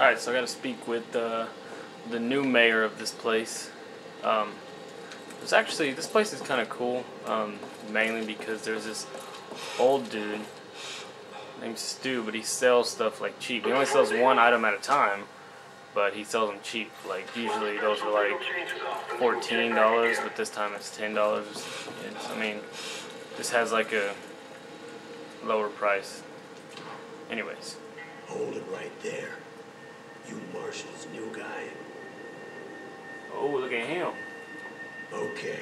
Alright, so I gotta speak with the new mayor of this place. Um, it's actually, this place is kind of cool, um, mainly because there's this old dude named Stu, but he sells stuff like cheap. He only sells one item at a time, but he sells them cheap. Like, usually those are like $14, but this time it's $10. It's, I mean, this has like a lower price. Anyways. Hold it right there. You Marshall's new guy? Oh, look at him. Okay.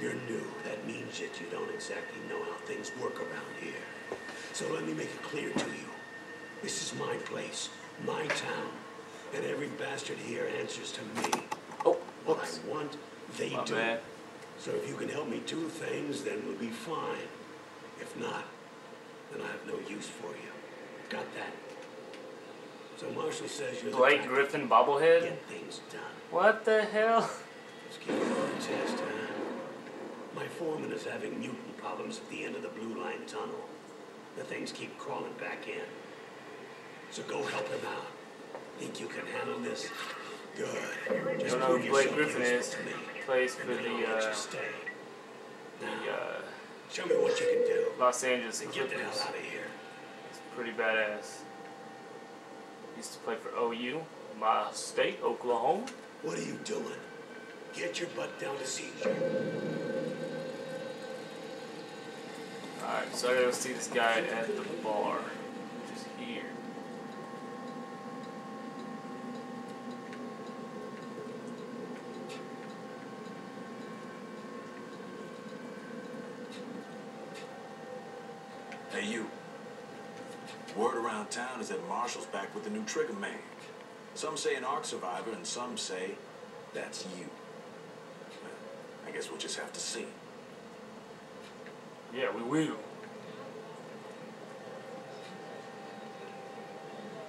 You're new. That means that you don't exactly know how things work around here. So let me make it clear to you. This is my place, my town, and every bastard here answers to me. Oh, What I want, they My do. bad. So if you can help me do things, then we'll be fine. If not, then I have no use for you. Got that? So Marshall says you're Blake Griffin bobblehead? get things done. What the hell? Let's give it a test, huh? My foreman is having mutant problems at the end of the Blue Line Tunnel. The things keep crawling back in. So go help him out. Think you can handle this? Good. Just don't know who Blake Griffin is. to me, Plays for the, uh, the uh, show me what you can do. Los Angeles And get the hell Clippers. out of here. It's pretty badass. Used to play for OU, my state, Oklahoma. What are you doing? Get your butt down to Caesar. Alright, so I gotta go see this guy at the bar, which is here. Hey, you. Word around town is that Marshall's back with the new trigger man. Some say an Ark survivor, and some say that's you. I guess we'll just have to see. Yeah, we will.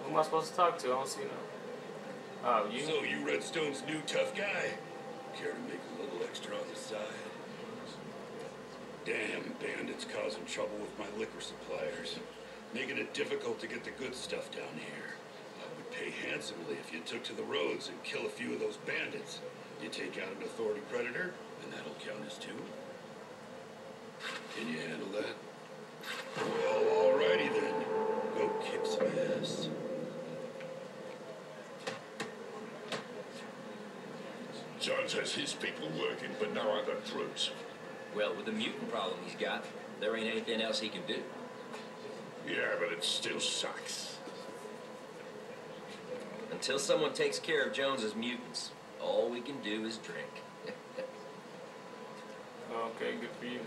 Who am I supposed to talk to? I don't see no. Oh, you? So you Redstone's new tough guy? Care to make a little extra on the side? Damn bandits causing trouble with my liquor suppliers. Making it difficult to get the good stuff down here. I would pay handsomely if you took to the roads and kill a few of those bandits. You take out an authority predator, and that'll count as two. Can you handle that? Well, alrighty then. Go kick some ass. Jones has his people working, but now I got troops. Well, with the mutant problem he's got, there ain't anything else he can do. Yeah, but it still sucks. Until someone takes care of Jones's mutants, all we can do is drink. Okay, good for you.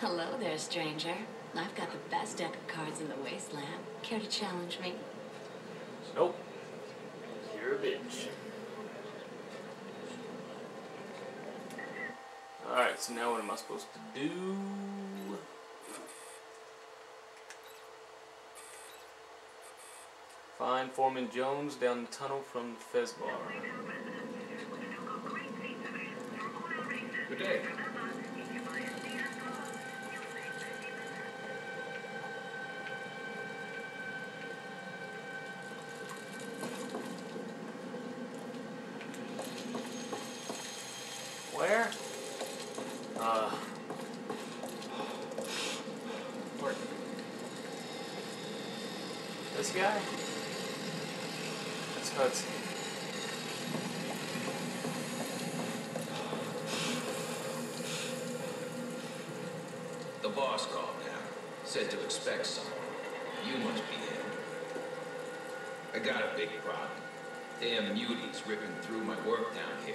Hello there, stranger. I've got the best deck of cards in the wasteland. Care to challenge me? Nope. You're a bitch. Alright, so now what am I supposed to do? Find Foreman Jones down the tunnel from the Fez Bar. Good day. Where? Uh. Where? This guy? Hudson. The boss called now. Said to expect someone. You must be him. I got a big problem. Damn muties ripping through my work down here.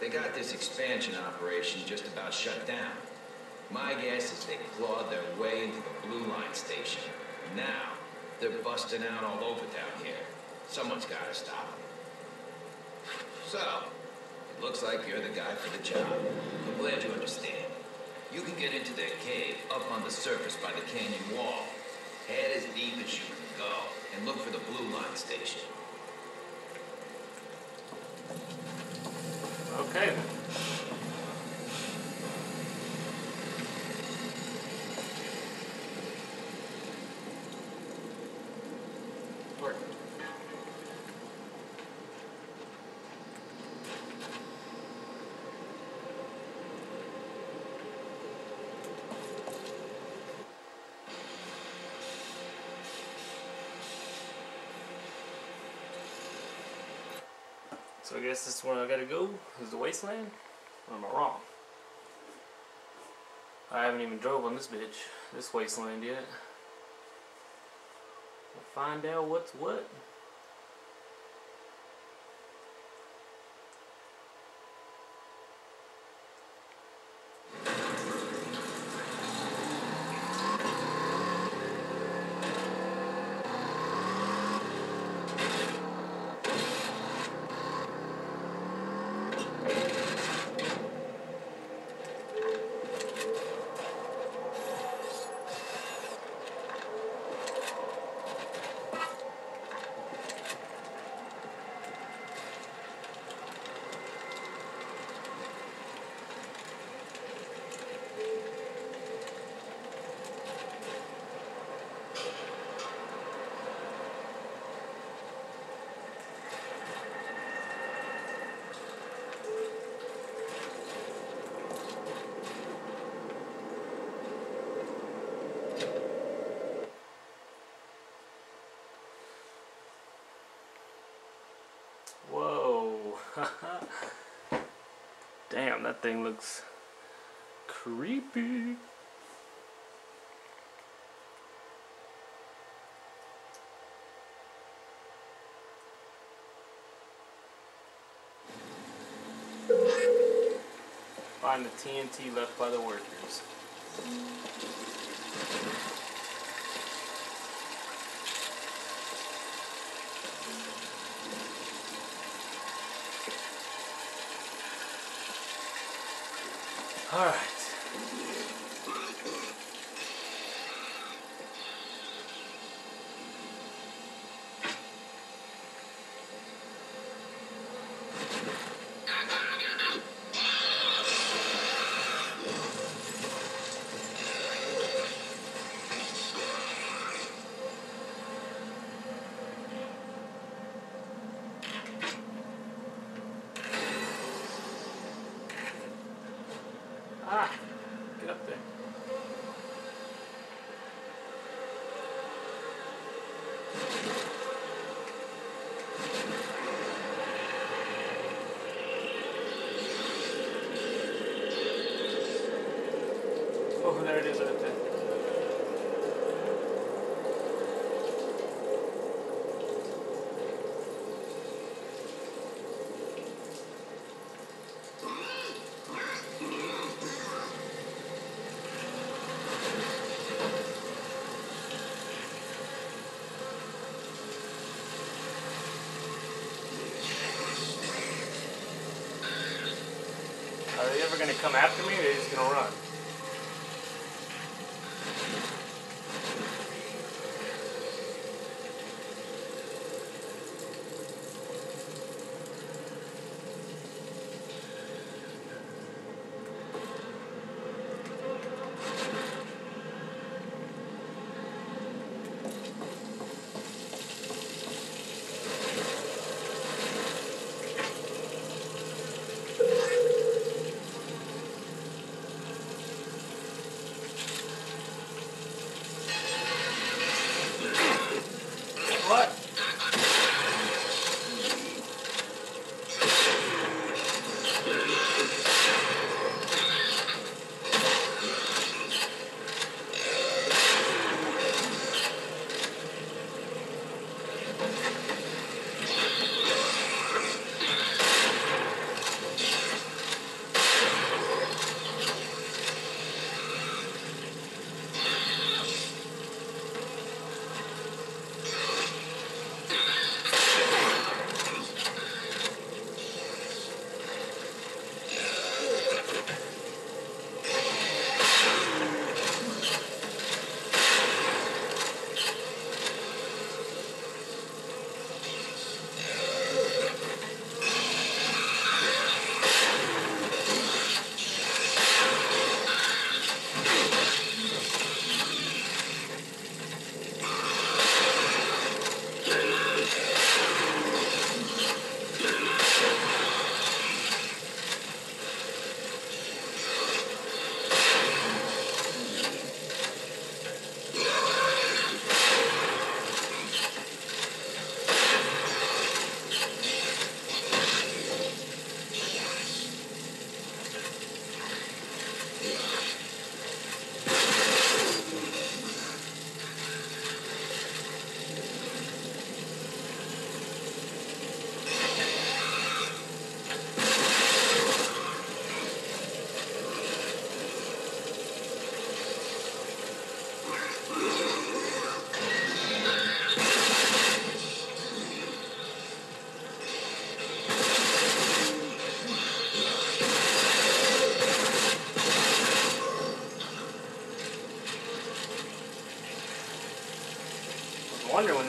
They got this expansion operation just about shut down. My guess is they clawed their way into the Blue Line station. Now, they're busting out all over down here. Someone's got to stop them. So, it looks like you're the guy for the job. I'm glad you understand. You can get into that cave up on the surface by the canyon wall. Head as deep as you can go and look for the Blue Line station. Okay then. Work. I guess this is where I gotta go. Is the wasteland? Or am I wrong? I haven't even drove on this bitch, this wasteland yet. We'll find out what's what. Damn, that thing looks creepy. Find the TNT left by the workers. Alright. Ah, get up there. Oh, there it is right there. Ever gonna come after me or just gonna run?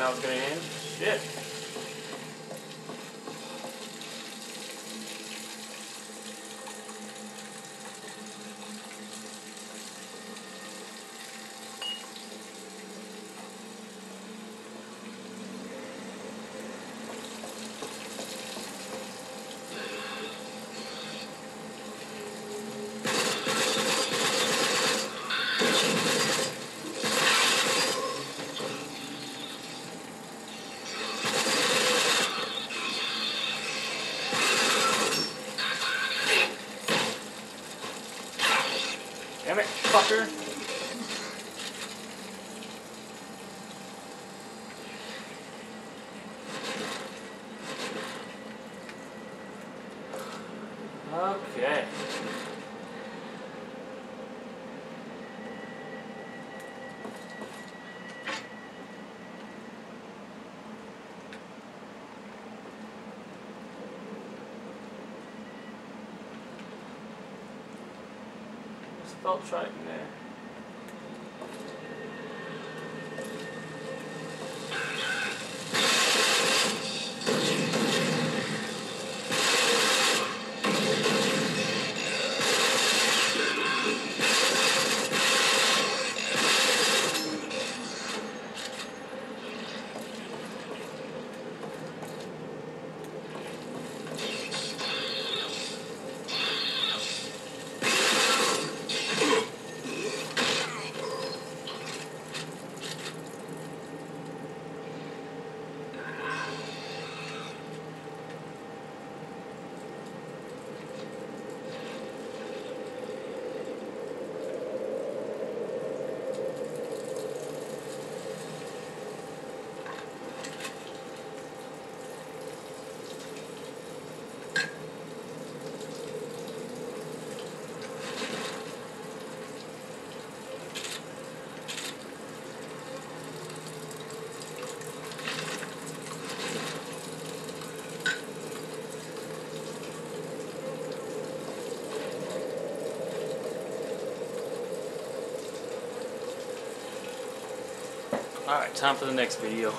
Wondering when that was gonna end. Shit. Damn it, fucker. Okay. Spell Triton there. Alright, time for the next video.